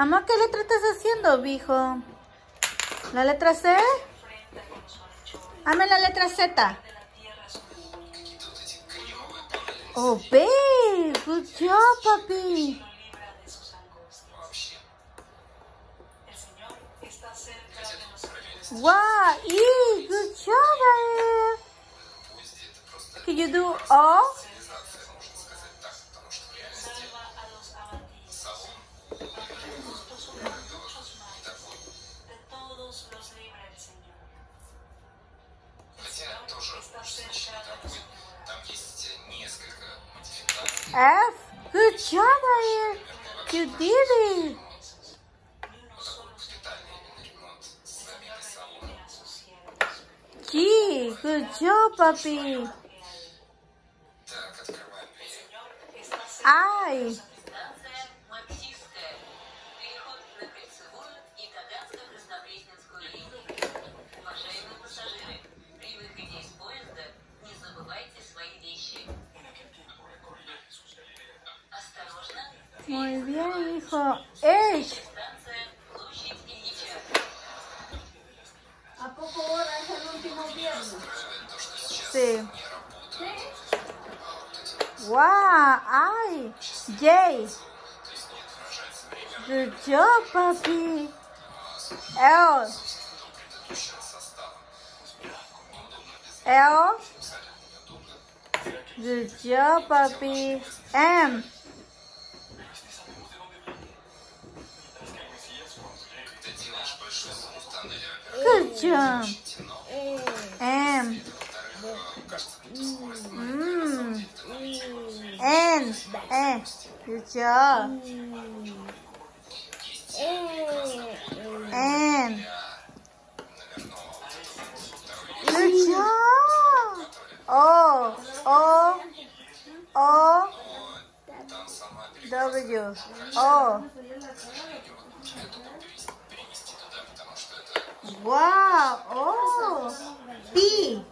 Amor, ¿qué letra estás haciendo, hijo? ¿La letra C? Dame la letra Z. Oh, babe. Good job, papi. Wow, e, good job, babe. Can you do all? F. Good job, Ariel. You did it. G. Good job, puppy. I. Muy bien, hijo. ¡Ey! ¿A poco ahora es el último viernes? Sí. ¿Sí? ¡Wow! ¡Ay! ¡Jay! ¡Good job, papi! ¡El! ¡El! ¡Good job, papi! ¡M! Good Kızcığım. Em. Mm. Em. Em. Good job. Em. Good job. O. O. O. W. O. Wow. Oh. B.